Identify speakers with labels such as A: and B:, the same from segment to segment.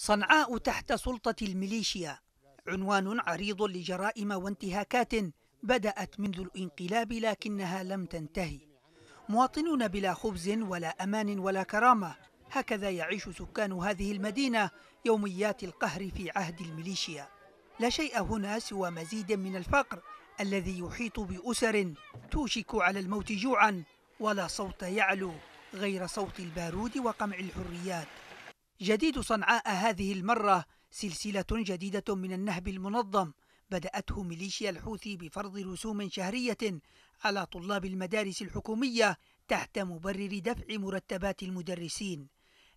A: صنعاء تحت سلطة الميليشيا. عنوان عريض لجرائم وانتهاكات بدأت منذ الانقلاب لكنها لم تنتهي. مواطنون بلا خبز ولا أمان ولا كرامة. هكذا يعيش سكان هذه المدينة يوميات القهر في عهد الميليشيا. لا شيء هنا سوى مزيد من الفقر الذي يحيط بأسر توشك على الموت جوعا. ولا صوت يعلو غير صوت البارود وقمع الحريات. جديد صنعاء هذه المرة سلسلة جديدة من النهب المنظم بدأته ميليشيا الحوثي بفرض رسوم شهرية على طلاب المدارس الحكومية تحت مبرر دفع مرتبات المدرسين.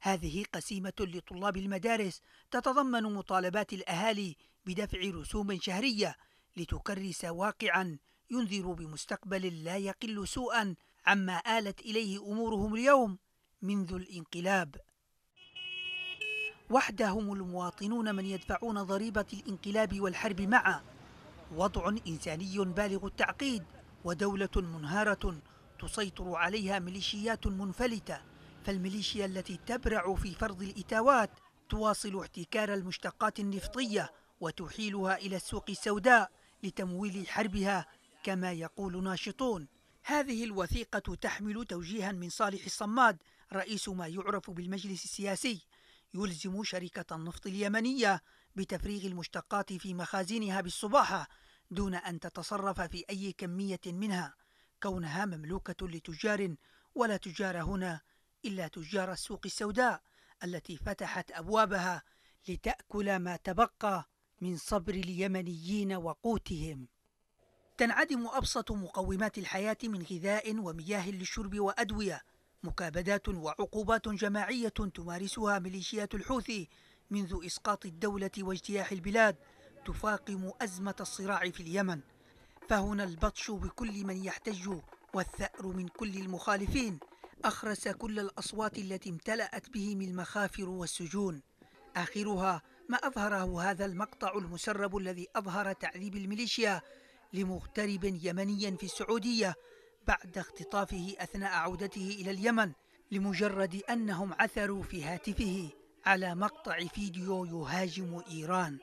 A: هذه قسيمة لطلاب المدارس تتضمن مطالبات الأهالي بدفع رسوم شهرية لتكرس واقعا ينذر بمستقبل لا يقل سوءا عما آلت إليه أمورهم اليوم منذ الانقلاب. وحدهم المواطنون من يدفعون ضريبة الانقلاب والحرب معا. وضع إنساني بالغ التعقيد ودولة منهارة تسيطر عليها ميليشيات منفلتة. فالميليشيا التي تبرع في فرض الإتاوات تواصل احتكار المشتقات النفطية وتحيلها إلى السوق السوداء لتمويل حربها كما يقول ناشطون. هذه الوثيقة تحمل توجيها من صالح الصماد رئيس ما يعرف بالمجلس السياسي. يلزم شركة النفط اليمنية بتفريغ المشتقات في مخازنها بالصباحة دون أن تتصرف في أي كمية منها كونها مملوكة لتجار ولا تجار هنا إلا تجار السوق السوداء التي فتحت أبوابها لتأكل ما تبقى من صبر اليمنيين وقوتهم. تنعدم أبسط مقومات الحياة من غذاء ومياه للشرب وأدوية مكابدات وعقوبات جماعية تمارسها ميليشيات الحوثي منذ إسقاط الدولة واجتياح البلاد تفاقم أزمة الصراع في اليمن. فهنا البطش بكل من يحتج والثأر من كل المخالفين. أخرس كل الأصوات التي امتلأت بهم المخافر والسجون. آخرها ما أظهره هذا المقطع المسرب الذي أظهر تعذيب الميليشيا لمغترب يمني في السعودية بعد اختطافه أثناء عودته إلى اليمن لمجرد أنهم عثروا في هاتفه على مقطع فيديو يهاجم إيران.